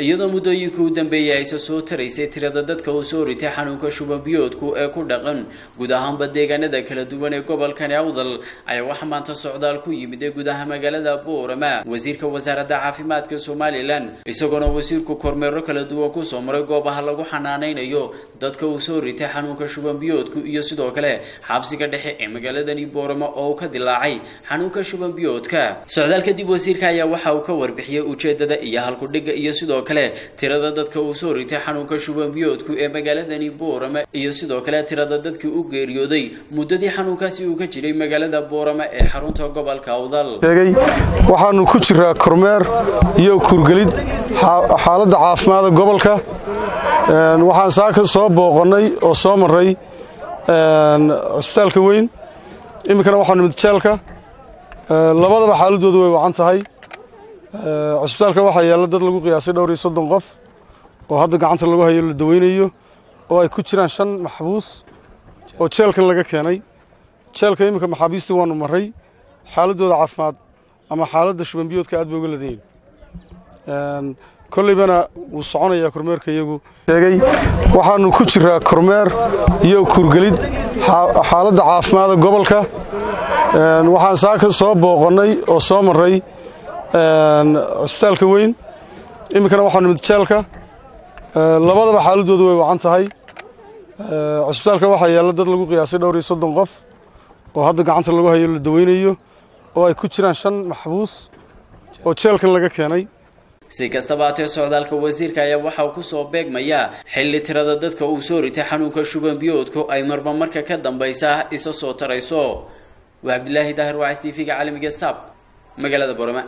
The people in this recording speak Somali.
iyadoo muddooyinkii u dambeeyay ayse soo taraysay tirada dadka uu soo ritay xanuunka shubanbiyoodku ee ku dhaqan. Guud ahaanba deegaanada kala duwan ee gobolkani awdal ayaa waxaa maanta socdaal ku yimid ee gudaha magaalada boorama wasiirka wasaaradda caafimaadka somalilan isagoona wasiirku kormeero kala duwan ku soo maray goobaha lagu xanaanaynayo dadka uu soo ritay xanuunka shubanbiyoodku iyo sidoo kale xabsiga dhexe ee magaaladani boorama oo uu ka dilaacay xanuunka shubanbiyoodka socdaal kadib wasiirka ayaa waxa uu ka warbixiyey ujeedada iyo halkudhiga iyo sidoo kale tirada dadka uu soo ritay xanuunka shubanbiyoodku ee magaaladani boorama iyo sidoo kale tirada dadkii u geeriyooday muddadii xanuunkaasi uu ka jiray magaalada boorama ee xarunta gobolka awdal. Waxaanu ku jiraa kormeer iyo kurgelid xaaladda caafimaadda gobolka. Waxaan saaka soo booqannay oo soo marray cusbitaalka weyn. Iminkana waxaa nimid jeelka. Labadaba xaaladoodu way wacan tahay cusbitaalka waxaa yaalla dad lagu qiyaasay dhowr iyo soddon qof oo hadda gacanta lagu hayo la daweynayo oo ay ku jiraan shan maxbuus oo jeelkan laga keenay. Jeelka iminka maxaabiistii waanu marray xaaladooda caafimaad ama xaaladda shubanbiyoodka aad bay uga ladanyihin kolleybana wuu soconayaa kormeerka iyagu. Sheegay waxaanu ku jiraa kormeer iyo kurgelid xaaladda caafimaadda gobolka. Waxaan saaka soo booqannay oo soo marray cusbitaalka weyn. Iminkana waxaa nimid jeelka labadaba xaaladoodu way wacan tahay. Cusbitaalka waxaa yaalla dad lagu qiyaasay dhowr iyo soddon qof oo hadda gacanta lagu hayo la daweynayo oo ay ku jiraan shan maxbuus oo jeelkan laga keenay. Si kastaba haatee socdaalka wasiirka ayaa waxa uu ku soo beegmayaa xilli tirada dadka uu soo ritay xanuunka shubanbiyoodku ay marba marka ka dambaysa isa soo tarayso. Waa cabdilaahi daahir wacs t v-ga caalamiga saab magaalada borama